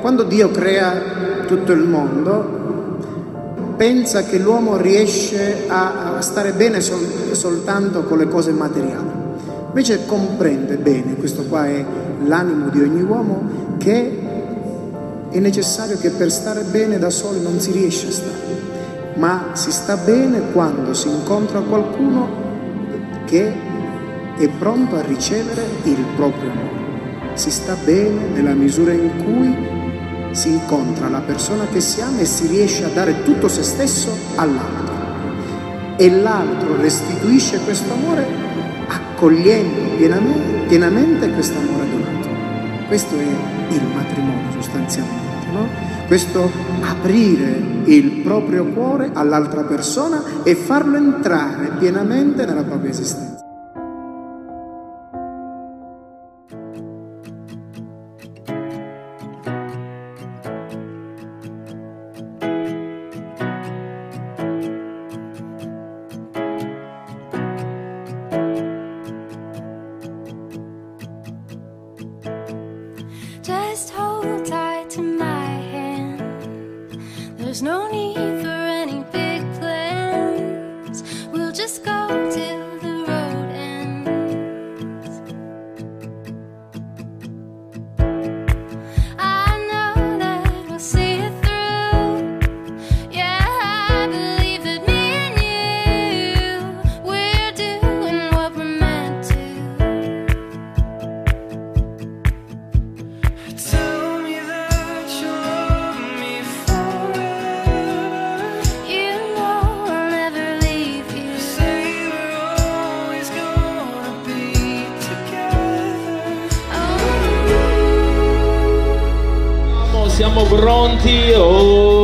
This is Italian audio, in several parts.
quando Dio crea tutto il mondo, pensa che l'uomo riesce a, stare bene sol, soltanto con le cose materiali. Invece comprende bene, questo qua è l'animo di ogni uomo, che è necessario che per stare bene da soli non si riesce a stare, ma si sta bene quando si incontra qualcuno che è pronto a ricevere il proprio amore. Si sta bene nella misura in cui si incontra la persona che si ama e si riesce a dare tutto se stesso all'altro. E l'altro restituisce questo amore accogliendo pienamente, pienamente questo amore donato. Questo è il matrimonio sostanzialmente, no? Questo aprire il proprio cuore all'altra persona e farlo entrare pienamente nella propria esistenza. No need. Siamo pronti. Oh,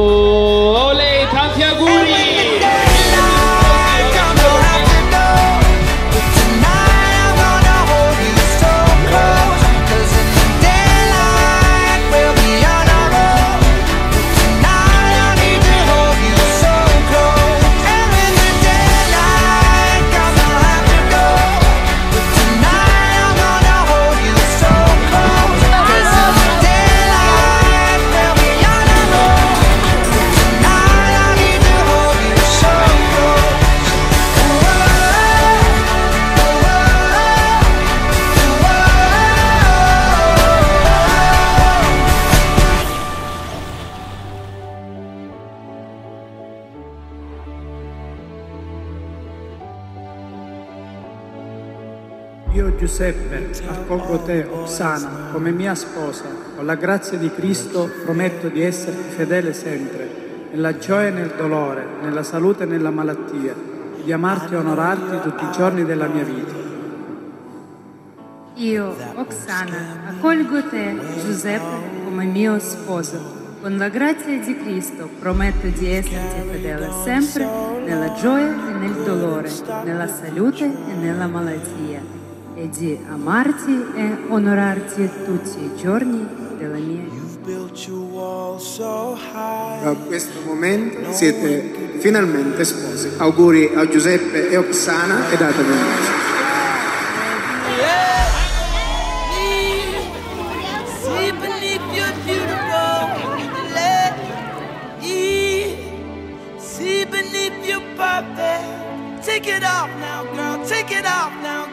Io Giuseppe accolgo te, Oksana, come mia sposa. Con la grazia di Cristo prometto di esserti fedele sempre, nella gioia e nel dolore, nella salute e nella malattia, di amarti e onorarti tutti i giorni della mia vita. Io, Oksana, accolgo te, Giuseppe, come mio sposo. Con la grazia di Cristo prometto di esserti fedele sempre, nella gioia e nel dolore, nella salute e nella malattia e di amarti e onorarti tutti i giorni della mia vita. Da questo momento siete finalmente sposi. Auguri a Giuseppe e Oksana e datevi un bacio. Take it off now, girl. Take it off now,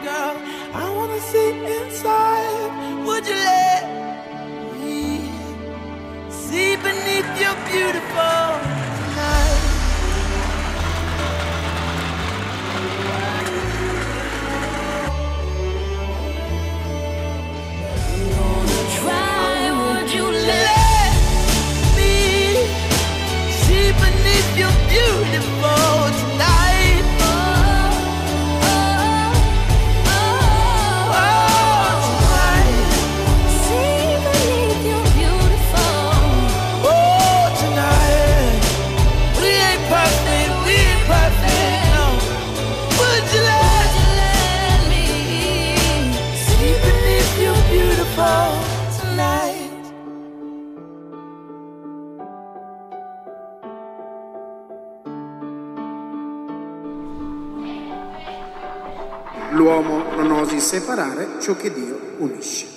You're beautiful. L'uomo non osi separare ciò che Dio unisce.